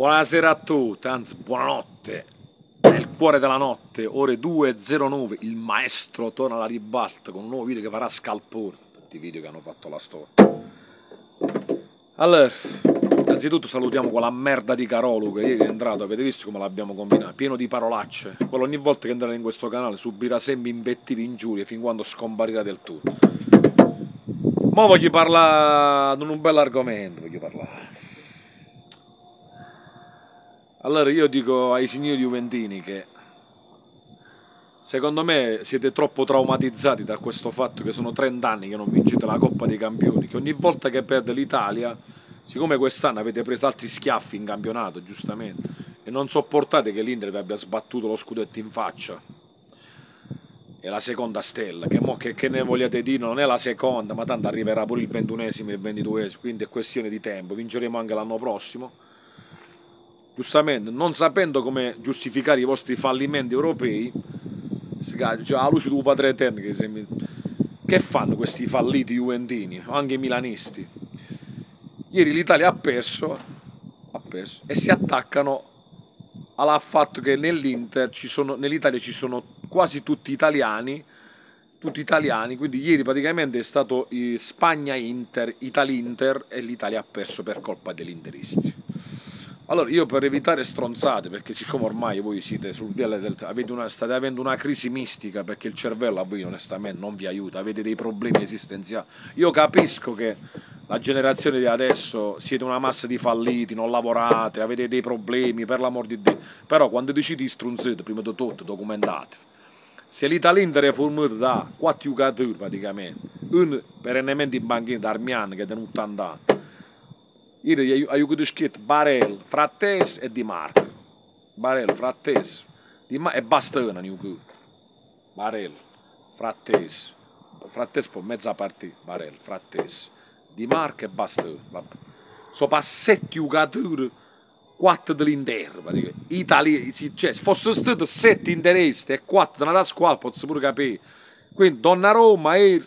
Buonasera a tutti, anzi buonanotte. Nel cuore della notte, ore 2.09, il maestro torna alla ribalta con un nuovo video che farà scalpore. Tutti i video che hanno fatto la storia. Allora, innanzitutto salutiamo quella merda di Carolo che ieri è entrato, avete visto come l'abbiamo combinato, pieno di parolacce. Quello ogni volta che entrerà in questo canale subirà sempre invettivi, ingiurie, fin quando scomparirà del tutto. Ma voglio parlare di un bel argomento, voglio parlare. Allora io dico ai signori Juventini che secondo me siete troppo traumatizzati da questo fatto che sono 30 anni che non vincete la Coppa dei Campioni, che ogni volta che perde l'Italia, siccome quest'anno avete preso altri schiaffi in campionato, giustamente, e non sopportate che l'Inter vi abbia sbattuto lo scudetto in faccia, è la seconda stella, che, mo, che, che ne vogliate dire, non è la seconda, ma tanto arriverà pure il ventunesimo e il ventiduesimo, quindi è questione di tempo, vinceremo anche l'anno prossimo giustamente non sapendo come giustificare i vostri fallimenti europei, cioè, alla luce di padre eterno che, sembra, che fanno questi falliti juventini, anche i milanisti? Ieri l'Italia ha perso, ha perso e si attaccano al fatto che nell'Inter nell'Italia ci sono quasi tutti italiani, tutti italiani, quindi ieri praticamente è stato Spagna-Inter, Italia-Inter e l'Italia ha perso per colpa degli interisti. Allora, io per evitare stronzate, perché siccome ormai voi siete sul viale del... Una, state avendo una crisi mistica, perché il cervello a voi onestamente non vi aiuta, avete dei problemi esistenziali. Io capisco che la generazione di adesso siete una massa di falliti, non lavorate, avete dei problemi, per l'amor di Dio. Però quando decidi di stronzate, prima di tutto, documentate. Se l'Italia è formato da quattro giocatori praticamente, uno perennemente in banchina da Armiano che è tenuto andando, io ho scritto Barel, Frattes e Di Marco. Barel, Frattes Di Marco e Bastona, Barel, Frattes. Frattes per mezza partita, Barel, Frattes. Di Marco e Bastona. Sono passati giocatori, quattro dell'Inter, Italia, cioè, se fossero stati sette interisti e quattro della squadra, posso pure capire. Quindi Donnarumma e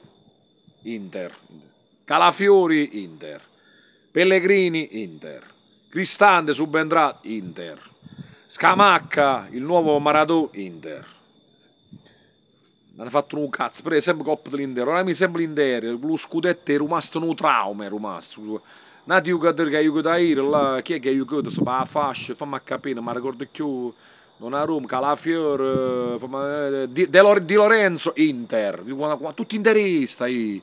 Inter, Calafiori, Inter. Pellegrini, Inter. Cristante subentrato, Inter. Scamacca, il nuovo Maradona, Inter. Hanno fatto un cazzo, però è sempre Coppa dell'Inter. Ora mi sembra l'Inter, lo scudetto è rimasto un trauma, è rimasto. Nati giocatore che ha giocato a Ira, là, chi è che ha giocato? Se va a fascia, fammi capire, ma ricordo più. Non a Roma, Calafiore, eh, di, di Lorenzo, Inter. Tutti interisti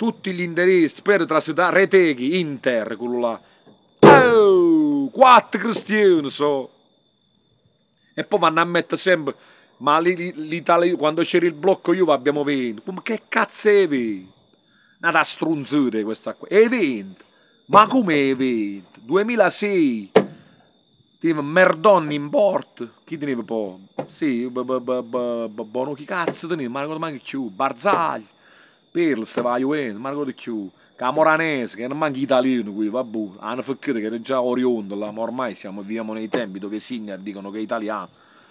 tutti gli indirizzi per trasitare Reteghi, Inter, quello là. Oh, quattro cristiani so. E poi vanno a mettere sempre, ma l'Italia, quando c'era il blocco Juve abbiamo vinto. Come che cazzo è vinto? Una strunzute questa qua. È vinto. Ma come è vinto? 2006. Teneva Merdon in port. Chi teneva poi? Sì, buono chi cazzo teneva? Ma non manca più. Barzagli. Pirlo stava a Juventus, ma ricordo più. Camoranese, che non manca italiano qui, vabbè. Hanno fatto che era già oriundo là, ma ormai siamo, viviamo nei tempi dove i Sinner dicono che è italiano.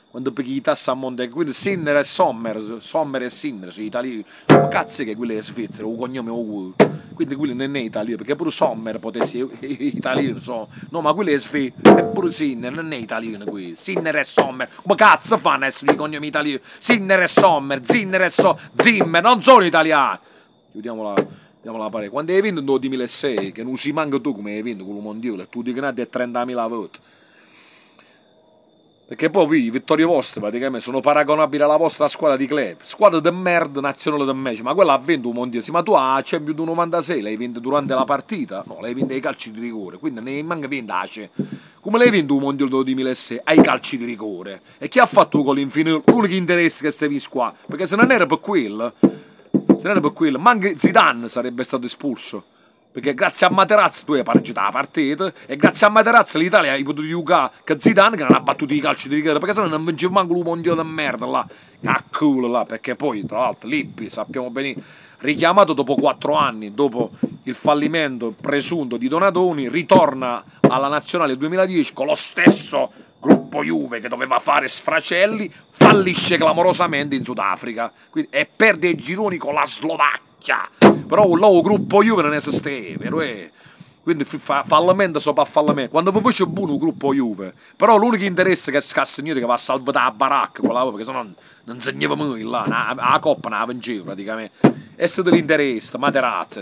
Quando paghi i tassi a monte, quindi Sinner e Sommer, Sommer e Sinner sono italiani. Ma cazzo che quelli è svizzero, un cognome uguale. Quindi quelli non è italiano, perché pure Sommer potesse essere italiano, so. No, ma quelli è svizzero, e pure Sinner, non è italiano qui. Sinner e Sommer, come cazzo fanno essere i cognomi italiani? Sinner e Sommer, Zinner e So, Zimmer, non sono italiani chiudiamola, chiudiamola pare. Quando hai vinto nel 2006, che non si manca tu come hai vinto con il mondiale, tu che è 30.000 voti. Perché poi vi, vittorie vostre praticamente sono paragonabili alla vostra squadra di club. Squadra di merda, nazionale del match, ma quella ha vinto un mondiale. Sì, ma tu a Champions du 96 l'hai vinto durante la partita? No, l'hai vinto ai calci di rigore, quindi ne manca vintace. Come l'hai vinto un mondiale del 2006? Ai calci di rigore. E chi ha fatto con l'infinito? L'unico interesse che stai qua. Perché se non era per quello se non era per quello, ma anche Zidane sarebbe stato espulso. Perché grazie a Materazzi tu hai pareggiato la partita e grazie a Materazzi l'Italia hai potuto giocare che Zidane che non ha battuto i calci di rigore perché sennò non vinceva manco un mondiale di merda là. A culo là, perché poi tra l'altro Lippi sappiamo benissimo richiamato dopo quattro anni, dopo il fallimento presunto di Donatoni, ritorna alla nazionale 2010 con lo stesso gruppo Juve che doveva fare sfracelli, fallisce clamorosamente in Sudafrica Quindi, e perde i gironi con la Slovacchia. Però il nuovo gruppo Juve non esisteva, vero? Eh. Quindi fa fallamento sopra fallamento. Quando voi c'è buono il gruppo Juve, però l'unico interesse che Scassignori che va a salvare la baracca, quella, perché se no non segnava mai là, na, la coppa non la vinceva praticamente. È stato l'interesse, ma terrazza,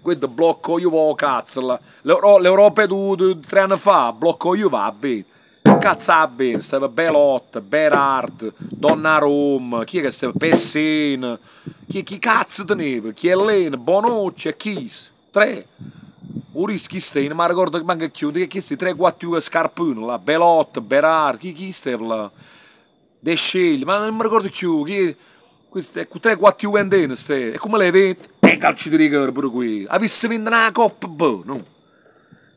questo blocco Juve cazzo, l'Europa è di tre anni fa, blocco Juve va 20. Cazzabin, stava Belot, Berard, Donnarumma, chi è che stava? Pessin, chi, chi cazzo teneva? Chiellene, Bonucci e Chis, tre. Urischi Stein, ma ricordo che manca chiudi, che questi tre, quattro scarpino, la Belot, Berard, chi, chi stava là? De Scegli, ma non mi ricordo più, chi... questi tre, quattro vendene, e come le vedi? E eh, calci di rigore pure qui, avessi vinto una Coppa B, no?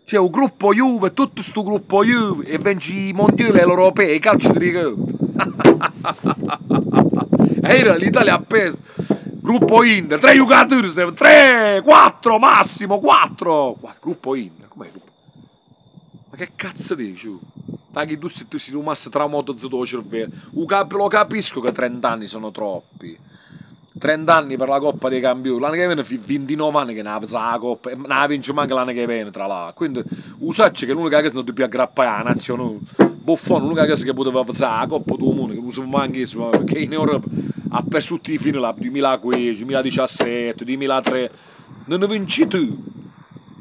C'è un gruppo Juve, tutto questo gruppo Juve, e vince i mondiali europei, calci di rigore. Era l'Italia ha preso Gruppo Inter, tre giocatori, tre, quattro massimo, quattro. Gruppo Inter, com'è gruppo? Ma che cazzo dici? Perché tu se tu sei rimasto traumatizzato tuo cervello. Lo capisco che 30 anni sono troppi. 30 anni per la Coppa dei Campioni, l'anno che viene 29 anni che ne ha la Coppa, e la vince manca l'anno che viene tra l'altro. Quindi usacci che l'unica cosa non più aggrappare alla nazione. Buffone, l'unica cosa che poteva fare la Coppa del Mondo, che non si manchi perché in Europa ha perso tutti i fini là, 2015, 2017, 2003, non ne vinci tu,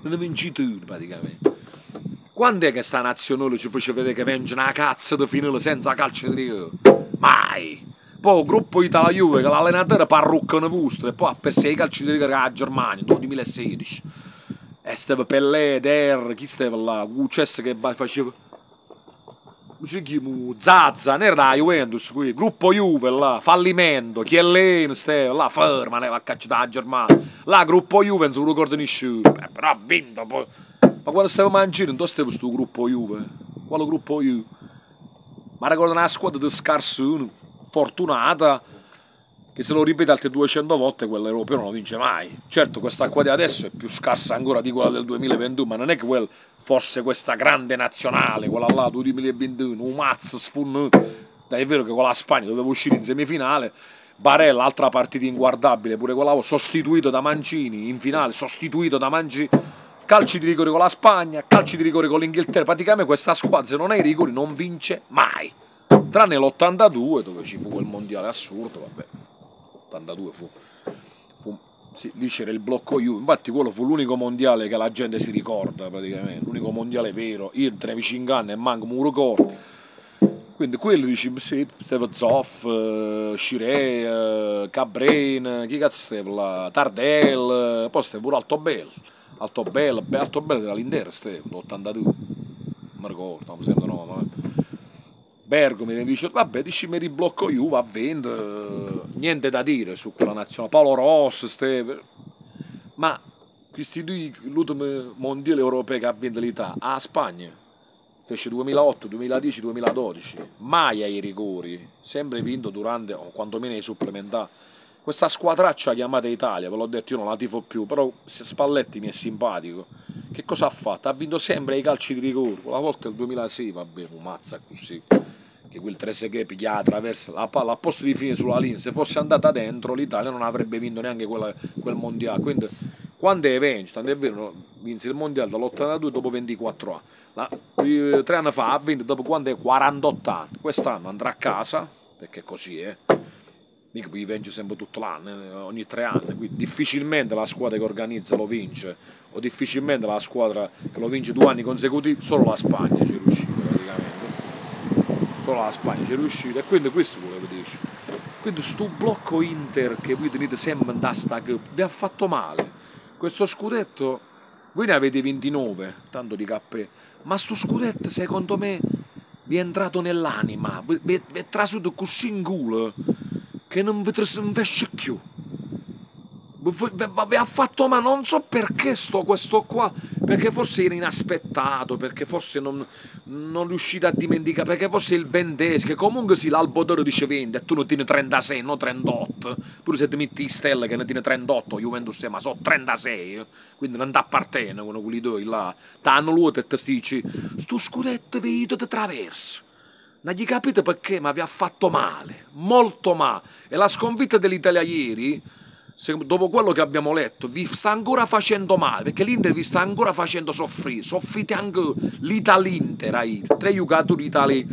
non ne vinci tu praticamente. Quando è che sta nazionale ci fece vedere che vince una cazzo di finale senza calcio di rigore? Mai! Poi il gruppo Italia Juve che l'allenatore parruccano vostro e poi ha perso i calci di rigore a Germania nel 2016. E stava Pellè, Der, chi stava là? Gucess che faceva si chiama Zazza, non era da Juventus qui, gruppo Juve là, fallimento, Chiellini, Steve, là ferma, ne va a cacciare da Germania, là gruppo Juve non si ricorda nessuno, eh, però ha vinto poi, ma quando stavo mangiando, dove stava questo gruppo Juve? Quale gruppo Juve? Ma ricordo una squadra di scarso, fortunata, che se lo ripete altre 200 volte quello europeo non lo vince mai. Certo questa qua di adesso è più scarsa ancora di quella del 2021, ma non è che quel fosse questa grande nazionale, quella là del 2021, un mazzo sfunnato. È vero che con la Spagna doveva uscire in semifinale, Barella, altra partita inguardabile, pure quella sostituito da Mancini in finale, sostituito da Mancini. Calci di rigore con la Spagna, calci di rigore con l'Inghilterra, praticamente questa squadra se non ha i rigori non vince mai. Tranne l'82 dove ci fu quel mondiale assurdo, vabbè. 82 fu, fu sì, lì c'era il blocco Juve, infatti quello fu l'unico mondiale che la gente si ricorda praticamente, l'unico mondiale vero, io tre vicino anni e manco ricordo. Quindi quello dici, sì, Steve Zoff, uh, Scirè, uh, Cabrin, chi cazzo stava là, Tardell, poi stava pure Altobello, Altobello, Altobello era l'Inter, stava, l'82, non mi ricordo, non mi sembra no, ma... Bergomi mi dice vabbè dici mi riblocco io va a vendere niente da dire su quella nazionale Paolo Ross Steve ma questi due l'ultimo mondiale europeo che ha vinto l'Italia a Spagna fece 2008, 2010, 2012 mai ai rigori sempre vinto durante o quantomeno ai supplementari. Questa squadraccia chiamata Italia ve l'ho detto io non la tifo più però Spalletti mi è simpatico che cosa ha fatto? ha vinto sempre ai calci di rigore una volta nel 2006 vabbè mazza così che quel 3 che piglia attraverso la palla a posto di fine sulla linea, se fosse andata dentro l'Italia non avrebbe vinto neanche quella, quel mondiale. Quindi quando è vinto, tanto è vero, vinse il mondiale dall'82 dopo 24 anni. La, eh, tre anni fa ha vinto dopo quando è 48 anni. Quest'anno andrà a casa, perché così è. Mica poi vince sempre tutto l'anno, eh, ogni tre anni, quindi difficilmente la squadra che organizza lo vince, o difficilmente la squadra che lo vince due anni consecutivi, solo la Spagna ci praticamente solo la Spagna ci è riuscito. E quindi questo volevo dire quindi sto blocco Inter che voi tenete sempre da sta vi ha fatto male. Questo scudetto voi ne avete 29 tanto di cappè. Ma sto scudetto secondo me vi è entrato nell'anima. Vi, vi, vi è trasuto così in culo che non vi esce più vi ha fatto ma non so perché sto questo qua perché forse era inaspettato perché forse non, non riuscite a dimenticare perché forse il ventesimo che comunque sì l'albo d'oro dice 20 e tu ne tieni 36 non 38 pure se ti metti stelle che ne tieni 38 Juventus ma so 36 quindi non ti appartiene uno quelli due là. T'hanno lui e ti dici sto scudetto vedo di traverso. Non gli capite perché? Ma vi ha fatto male molto male. E la sconfitta dell'Italia ieri dopo quello che abbiamo letto, vi sta ancora facendo male, perché l'Inter vi sta ancora facendo soffrire, soffrite anche l'Italinter, tre giocatori italiani,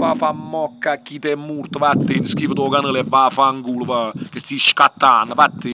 va fa mocca, chi te è morto, vattene, scrivo tuo canale, va a fanculo, va, che stai scattando, vattene.